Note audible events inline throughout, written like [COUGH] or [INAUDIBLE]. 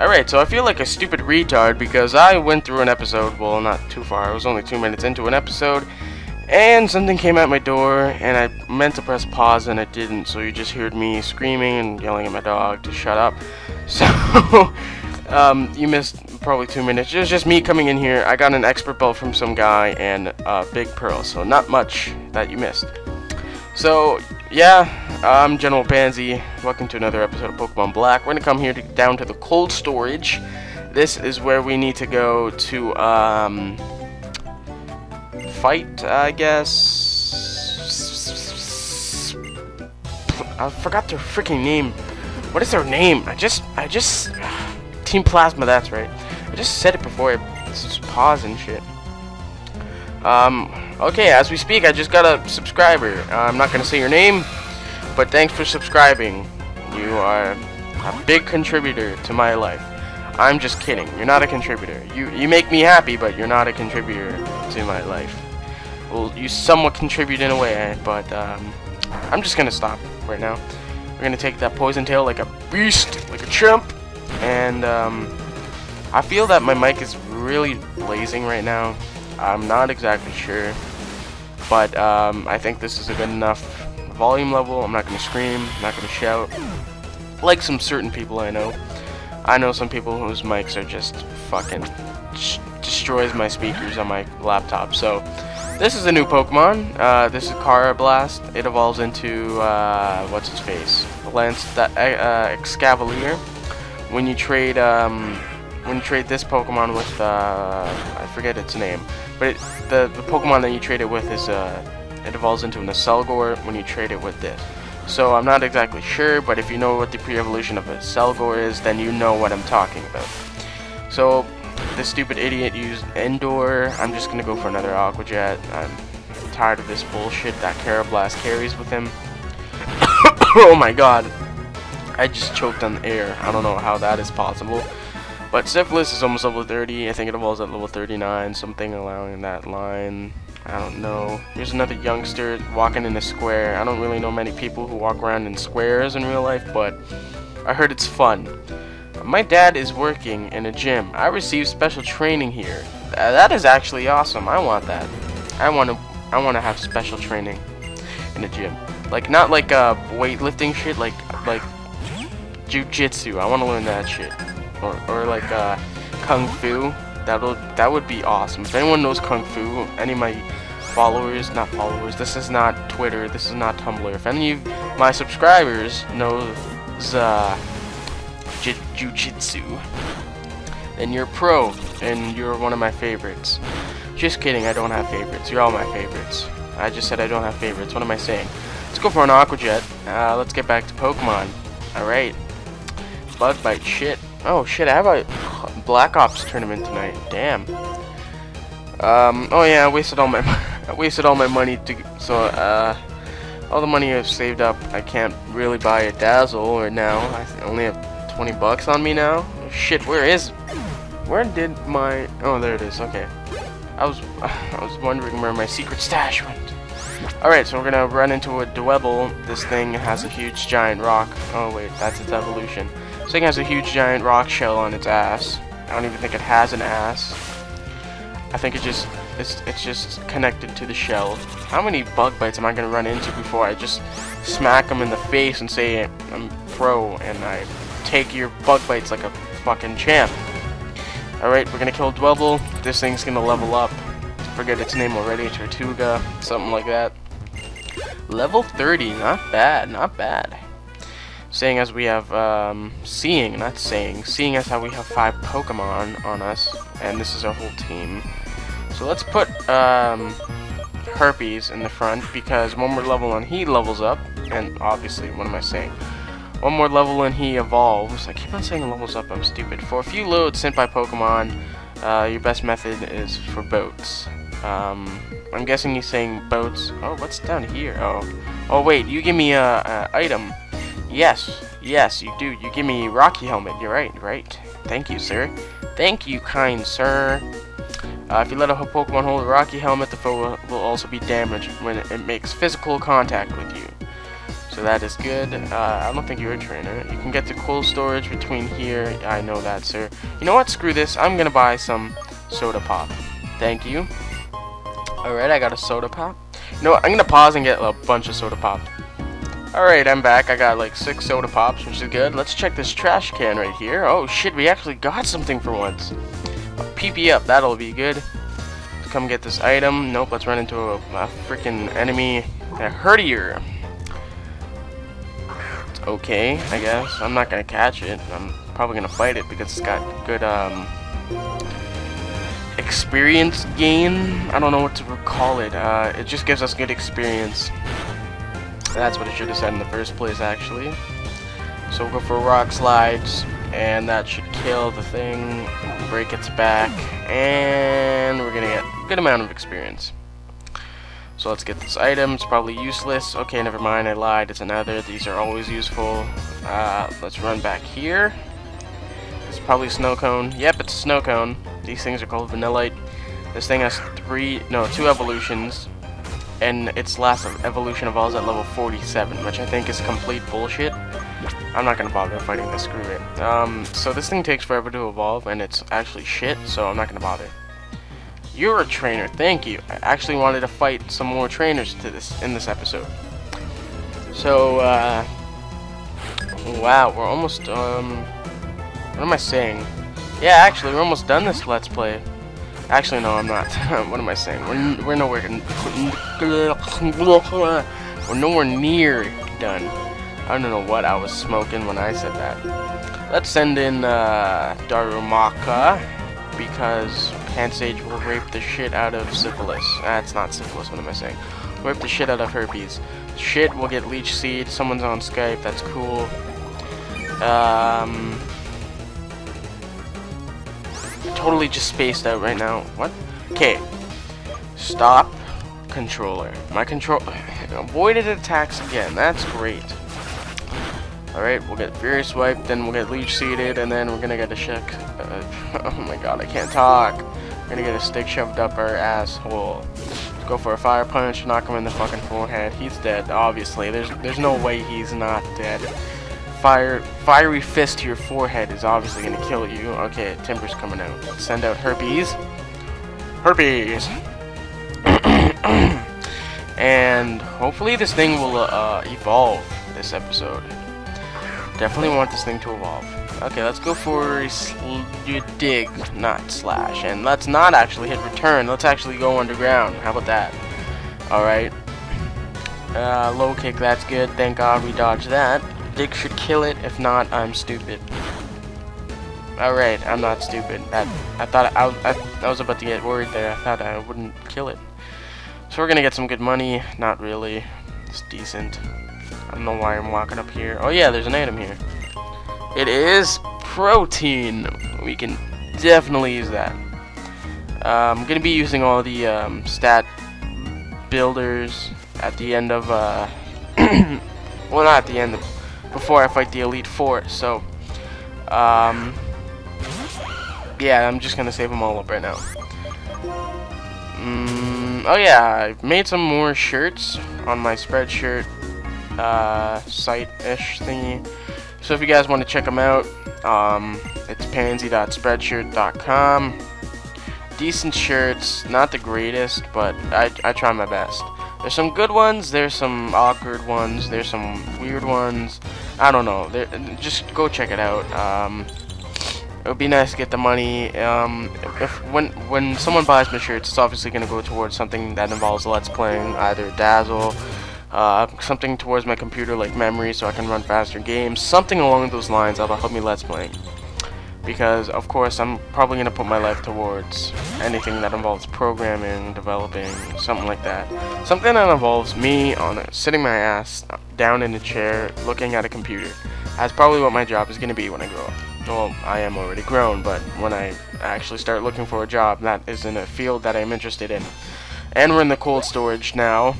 Alright, so I feel like a stupid retard because I went through an episode, well, not too far, I was only two minutes into an episode, and something came at my door, and I meant to press pause and it didn't, so you just heard me screaming and yelling at my dog to shut up. [LAUGHS] So, um, you missed probably two minutes. It was just me coming in here. I got an expert belt from some guy and a big pearl, so not much that you missed. So, yeah, I'm General Panzy. Welcome to another episode of Pokemon Black. We're gonna come here to, down to the cold storage. This is where we need to go to, um, fight, I guess. I forgot their freaking name. What is their name? I just, I just, [SIGHS] Team Plasma, that's right. I just said it before I just pause and shit. Um, okay, as we speak, I just got a subscriber. Uh, I'm not gonna say your name, but thanks for subscribing. You are a big contributor to my life. I'm just kidding. You're not a contributor. You you make me happy, but you're not a contributor to my life. Well, you somewhat contribute in a way, but um, I'm just gonna stop right now. We're gonna take that poison tail like a beast, like a chimp, and um, I feel that my mic is really blazing right now. I'm not exactly sure, but um, I think this is a good enough volume level. I'm not gonna scream, I'm not gonna shout, like some certain people I know. I know some people whose mics are just fucking destroys my speakers on my laptop. So this is a new Pokemon. Uh, this is Karrablast. It evolves into uh, what's its face, Lance that uh, Escavalier. When you trade um, when you trade this Pokemon with uh, I forget its name, but it, the the Pokemon that you trade it with is uh, it evolves into an Accelgor when you trade it with this. So I'm not exactly sure, but if you know what the pre-evolution of a Accelgor is, then you know what I'm talking about. So this stupid idiot used Endure. I'm just gonna go for another Aqua Jet. I'm tired of this bullshit that Karrablast carries with him. [COUGHS] oh my god. I just choked on air. I don't know how that is possible. But Syphilis is almost level 30. I think it evolves at level 39. Something allowing that line. I don't know. Here's another youngster walking in a square. I don't really know many people who walk around in squares in real life, but I heard it's fun. My dad is working in a gym. I receive special training here. Th that is actually awesome. I want that. I want to I want to have special training in a gym. Like not like uh weightlifting shit, like like jujitsu. I want to learn that shit. Or or like uh kung fu. That'll that would be awesome. If anyone knows kung fu, any of my followers, not followers. This is not Twitter. This is not Tumblr. If any of my subscribers knows uh jujitsu, then you're pro, and you're one of my favorites. Just kidding, I don't have favorites. You're all my favorites. I just said I don't have favorites. What am I saying? Let's go for an Aqua Jet. Uh, let's get back to Pokemon. Alright. Bug Bite. Shit. Oh, shit, I have a Black Ops tournament tonight. Damn. Um, oh yeah, I wasted all my [LAUGHS] I wasted all my money to so uh all the money I've saved up I can't really buy a Dazzle right now. I only have 20 bucks on me now? Shit, where is... Where did my... Oh, there it is. Okay. I was [SIGHS] I was wondering where my secret stash went. Alright, so we're gonna run into a Dwebble. This thing has a huge giant rock. Oh, wait, that's its evolution. This thing has a huge giant rock shell on its ass. I don't even think it has an ass. I think it just... It's, it's just connected to the shell. How many bug bites am I gonna run into before I just smack them in the face and say um, I'm pro and I take your bug bites like a fucking champ. Alright, we're gonna kill Dwebble. This thing's gonna level up. Forget its name already, Tortuga, something like that. Level 30, not bad, not bad. Saying as we have, um, seeing, not saying, seeing as how we have five Pokemon on us, and this is our whole team. So let's put, um, Herpes in the front, because one more level and he levels up, and obviously, what am I saying? One more level and he evolves. I keep on saying levels up, I'm stupid. For a few loads sent by Pokemon, uh, your best method is for boats. Um, I'm guessing he's saying boats. Oh, what's down here? Oh, oh wait, you give me a, a item. Yes, yes, you do. You give me Rocky Helmet. You're right, right. Thank you, sir. Thank you, kind sir. Uh, if you let a Pokemon hold a Rocky Helmet, the foe will, also be damaged when it, makes physical contact with you. So that is good. Uh, I don't think you're a trainer. You can get to cold storage between here. I know that, sir. You know what? Screw this. I'm gonna buy some soda pop. Thank you. Alright, I got a soda pop. You know what? I'm gonna pause and get a bunch of soda pop. Alright, I'm back. I got like six soda pops, which is good. Let's check this trash can right here. Oh shit, we actually got something for once. A PP up, that'll be good. Let's come get this item. Nope, let's run into a, a freaking enemy. A herdier. It's okay, I guess. I'm not gonna catch it. I'm probably gonna fight it because it's got good um experience gain. I don't know what to call it. Uh, it just gives us good experience. That's what it should have said in the first place, actually. So we'll go for rock slides, and that should kill the thing, break its back, and we're gonna get a good amount of experience. So let's get this item. It's probably useless. Okay, never mind. I lied. It's another. These are always useful. Uh, let's run back here. It's probably snow cone. Yep, it's snow cone. These things are called Vanillite. This thing has three, no, two evolutions and its last evolution evolves at level 47, which I think is complete bullshit. I'm not gonna bother fighting this, screw it. Um, so this thing takes forever to evolve, and it's actually shit, so I'm not gonna bother. You're a trainer, thank you. I actually wanted to fight some more trainers to this in this episode. So, uh, wow, we're almost, um, what am I saying? Yeah, actually, we're almost done this Let's Play. Actually, no, I'm not. [LAUGHS] what am I saying? We're, we're nowhere [LAUGHS] we're nowhere near done. I don't know what I was smoking when I said that. Let's send in uh, Darumaka because Pansage will rape the shit out of syphilis. That's not syphilis. What am I saying? Rape the shit out of herpes. Shit we'll get leech seed. Someone's on Skype. That's cool. Um, totally just spaced out right now. What? Okay. Stop controller. My control [LAUGHS] avoided attacks again. That's great. Alright, we'll get Furious Swipe, then we'll get Leech Seated, and then we're gonna get a Shick. Uh, [LAUGHS] oh my god, I can't talk. We're gonna get a stick shoved up our asshole. Go for a Fire Punch, knock him in the fucking forehead. He's dead, obviously. There's there's no way he's not dead fire fiery fist to your forehead is obviously gonna kill you. Okay, Timburr's coming out. Send out herpes. Herpes. [CLEARS THROAT] and hopefully this thing will uh, evolve this episode. Definitely want this thing to evolve. Okay, let's go for dig, not slash. And let's not actually hit return. Let's actually go underground. How about that? Alright. Uh, low kick, that's good. Thank God we dodged that. Dig should kill it. If not, I'm stupid. Alright, I'm not stupid. I, I thought I, I, I was about to get worried there. I thought I wouldn't kill it. So we're gonna get some good money. Not really. It's decent. I don't know why I'm walking up here. Oh yeah, there's an item here. It is protein. We can definitely use that. Uh, I'm gonna be using all the um, stat builders at the end of, uh, [CLEARS THROAT] well not at the end of before I fight the Elite Four. So, um, yeah, I'm just gonna save them all up right now. Mm, oh yeah, I've made some more shirts on my Spreadshirt uh, site-ish thingy. So if you guys want to check them out, um, it's panzy.spreadshirt.com. Decent shirts, not the greatest, but I, I try my best. There's some good ones, there's some awkward ones, there's some weird ones. I don't know. Just go check it out. Um, it would be nice to get the money. Um, if when when someone buys my shirts, it's obviously going to go towards something that involves Let's Playing, either Dazzle, uh, something towards my computer like memory so I can run faster games, something along those lines that'll help me Let's Playing because of course I'm probably going to put my life towards anything that involves programming, developing, something like that. Something that involves me on a, sitting my ass down in a chair looking at a computer. That's probably what my job is going to be when I grow up. Well, I am already grown, but when I actually start looking for a job that is in a field that I'm interested in. And we're in the cold storage now.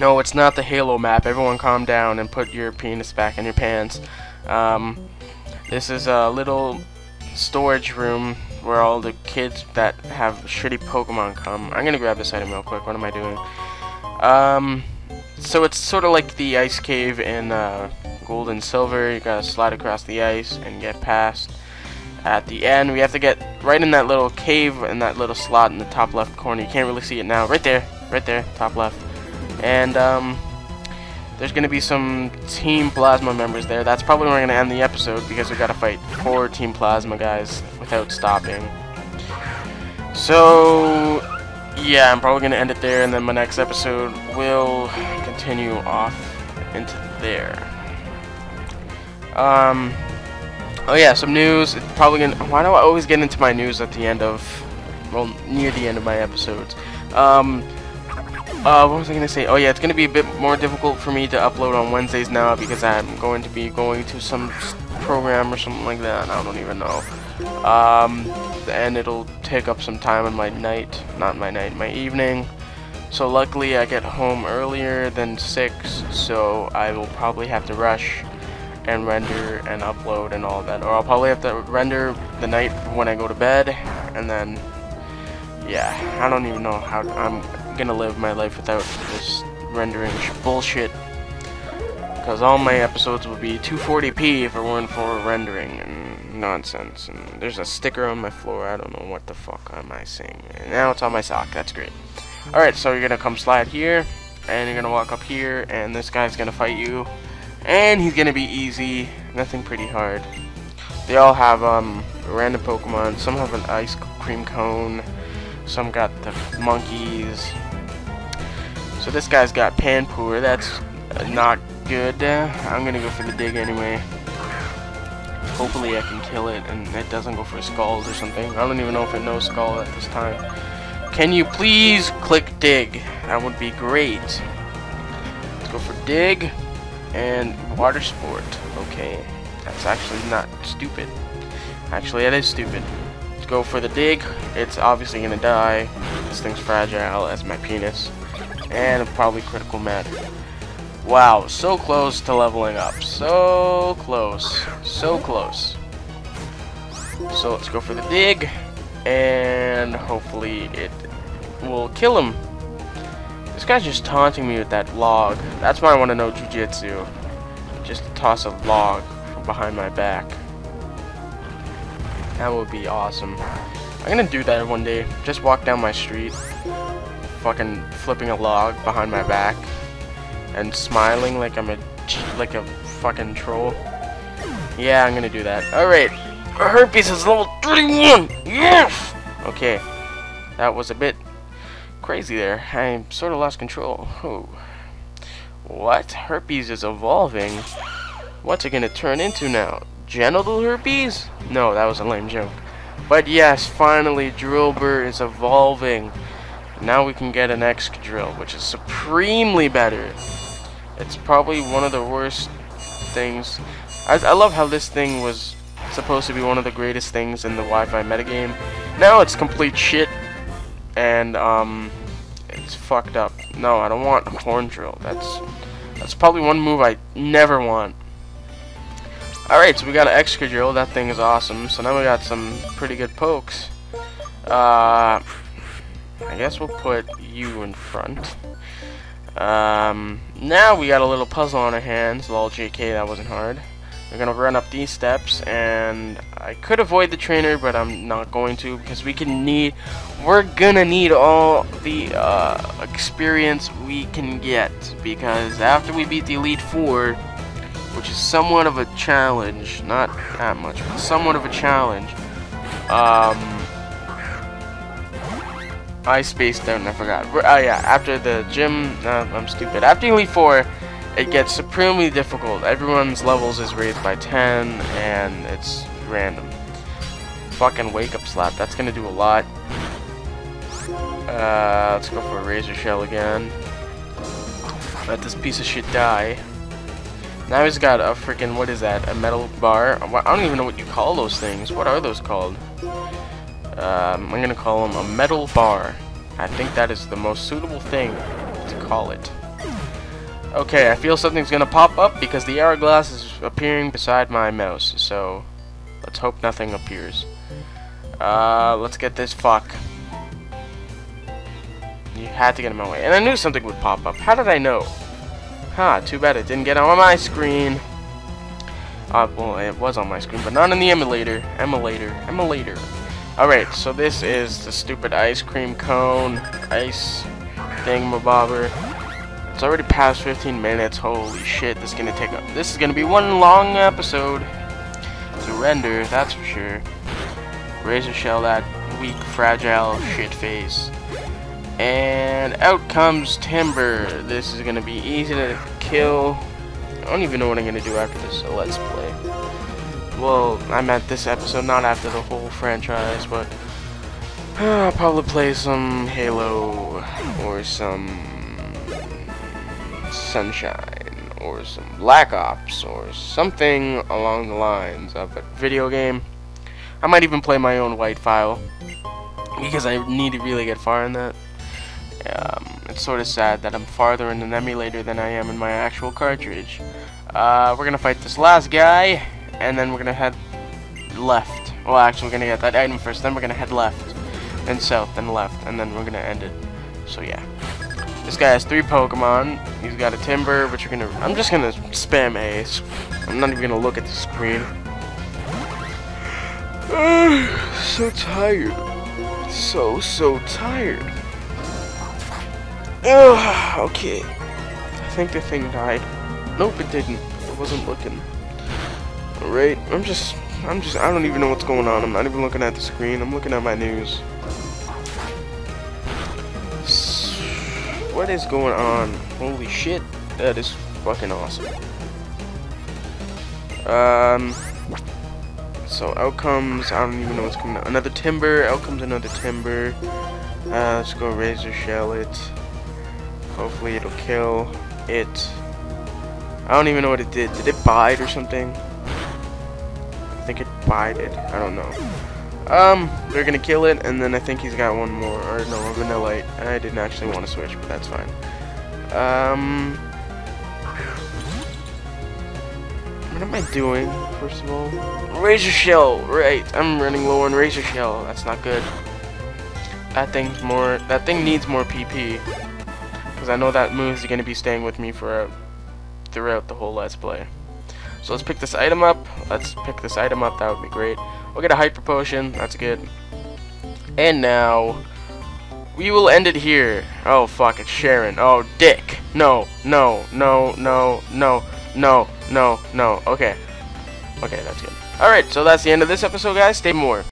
No, it's not the Halo map. Everyone calm down and put your penis back in your pants. Um, this is a little storage room where all the kids that have shitty Pokemon come. I'm gonna grab this item real quick. What am I doing? Um, so it's sort of like the ice cave in uh, Gold and Silver. You gotta slide across the ice and get past. At the end, we have to get right in that little cave in that little slot in the top left corner. You can't really see it now. Right there, right there, top left. And um, there's gonna be some Team Plasma members there. That's probably where we're gonna end the episode because we've gotta fight four Team Plasma guys without stopping. So yeah, I'm probably gonna end it there, and then my next episode will continue off into there. Um. Oh yeah, some news. It's probably gonna. Why do I always get into my news at the end of, well, near the end of my episodes? Um. Uh, what was I gonna say? Oh yeah, it's gonna be a bit more difficult for me to upload on Wednesdays now because I'm going to be going to some program or something like that. I don't even know. Um, and it'll take up some time in my night, not my night, my evening. So luckily I get home earlier than 6, so I will probably have to rush and render and upload and all that. Or I'll probably have to render the night when I go to bed, and then, yeah, I don't even know how I'm gonna live my life without this rendering bullshit. Because all my episodes would be 240p if it weren't for rendering and nonsense. And there's a sticker on my floor. I don't know what the fuck am I saying. And now it's on my sock. That's great. Alright, so you're gonna come slide here. And you're gonna walk up here. And this guy's gonna fight you. And he's gonna be easy. Nothing pretty hard. They all have um random Pokemon. Some have an ice cream cone. Some got the monkeys. So this guy's got Panpour. That's uh, not good. Uh, I'm gonna go for the dig anyway. Hopefully I can kill it and it doesn't go for skulls or something. I don't even know if it knows skull at this time. Can you please click dig? That would be great. Let's go for dig and water sport. Okay, that's actually not stupid. Actually, it is stupid. Let's go for the dig. It's obviously gonna die. This thing's fragile as my penis. And probably critical matter. Wow, so close to leveling up. So close. So close. So let's go for the dig. And hopefully it will kill him. This guy's just taunting me with that log. That's why I want to know Jujitsu. Just to toss a log from behind my back. That would be awesome. I'm gonna do that one day. Just walk down my street. Fucking flipping a log behind my back and smiling like I'm a like a fucking troll. Yeah, I'm gonna do that. Alright. Herpes is level 31! Yes! Okay. That was a bit crazy there. I sort of lost control. Oh. What? Herpes is evolving? What's it gonna turn into now? Genital herpes? No, that was a lame joke. But yes, finally, Drillbur is evolving. Now we can get an Excadrill, which is supremely better. It's probably one of the worst things. I, I love how this thing was supposed to be one of the greatest things in the Wi-Fi metagame. Now it's complete shit, and um, it's fucked up. No, I don't want a horn drill. That's that's probably one move I never want. Alright, so we got an Excadrill. That thing is awesome. So now we got some pretty good pokes. Uh, I guess we'll put you in front. Um, now we got a little puzzle on our hands. Lol, JK, that wasn't hard. We're gonna run up these steps, and I could avoid the trainer, but I'm not going to because we can need, we're gonna need all the uh, experience we can get because after we beat the Elite Four, which is somewhat of a challenge, not that much, but somewhat of a challenge. Um, I spaced out and I forgot. Oh yeah, after the gym, uh, I'm stupid. After Elite 4, it gets supremely difficult. Everyone's levels is raised by 10, and it's random. Fucking wake up slap, that's gonna do a lot. Uh, let's go for a razor shell again. Let this piece of shit die. Now he's got a freaking, what is that, a metal bar? I don't even know what you call those things. What are those called? Um, I'm gonna call them a metal bar. I think that is the most suitable thing to call it. Okay, I feel something's gonna pop up because the hourglass is appearing beside my mouse, so let's hope nothing appears. Uh, let's get this fuck. You had to get in my way. And I knew something would pop up. How did I know? Ha, too bad it didn't get on my screen. Uh, well, it was on my screen, but not in the emulator. Emulator. Emulator. Alright, so this is the stupid ice cream cone. Ice thingamabobber. It's already past 15 minutes. Holy shit, this is gonna take up. This is gonna be one long episode to render, that's for sure. Razor shell that weak, fragile shit face. And out comes Timburr. This is gonna be easy to kill. I don't even know what I'm gonna do after this so let's play. Well, I meant this episode, not after the whole franchise, but I'll probably play some Halo or some Sunshine or some Black Ops or something along the lines of a video game. I might even play my own white file because I need to really get far in that. Um, it's sort of sad that I'm farther in an emulator than I am in my actual cartridge. Uh, we're gonna fight this last guy, and then we're gonna head left. Well, actually, we're gonna get that item first, then we're gonna head left, then south, then left, and then we're gonna end it. So yeah. This guy has three Pokemon. He's got a Timburr, which we're gonna. I'm just gonna spam Ace. I'm not even gonna look at the screen. [SIGHS] so tired. So, so tired. Ugh, [SIGHS] okay. I think the thing died. Nope, it didn't. It wasn't looking. Alright, I'm just, I'm just, I don't even know what's going on. I'm not even looking at the screen. I'm looking at my news. What is going on? Holy shit, that is fucking awesome. Um, so outcomes, I don't even know what's coming out. Another Timburr, outcomes another Timburr. Uh, let's go razor shell it. Hopefully it'll kill it. I don't even know what it did. Did it bite or something? I think it bided. I don't know. Um, they're gonna kill it, and then I think he's got one more, or no, a Vanillite. I didn't actually want to switch, but that's fine. Um, what am I doing, first of all? Razor Shell, right, I'm running low on Razor Shell, that's not good. That thing's more, that thing needs more PP. Because I know that move is gonna be staying with me for, throughout the whole Let's Play. So let's pick this item up, let's pick this item up, that would be great. We'll get a Hyper Potion, that's good. And now, we will end it here. Oh, fuck, it's Cheren. Oh, dick. No, no, no, no, no, no, no, no. Okay. Okay, that's good. Alright, so that's the end of this episode, guys. Stay more.